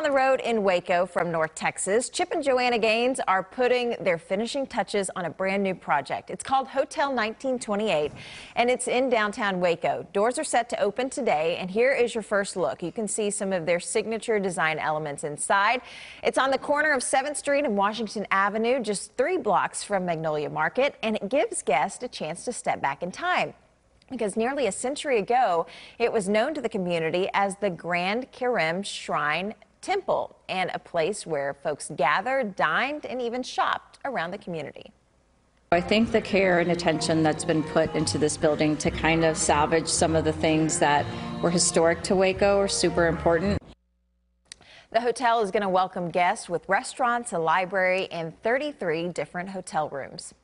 down the road in Waco from North Texas, Chip and Joanna Gaines are putting their finishing touches on a brand new project. It's called Hotel 1928 and it's in downtown Waco. Doors are set to open today and here is your first look. You can see some of their signature design elements inside. It's on the corner of 7th Street and Washington Avenue, just three blocks from Magnolia Market, and it gives guests a chance to step back in time because nearly a century ago, it was known to the community as the Grand Karem Shrine Temple and a place where folks gathered, dined, and even shopped around the community. I think the care and attention that's been put into this building to kind of salvage some of the things that were historic to Waco are super important. The hotel is going to welcome guests with restaurants, a library, and 33 different hotel rooms.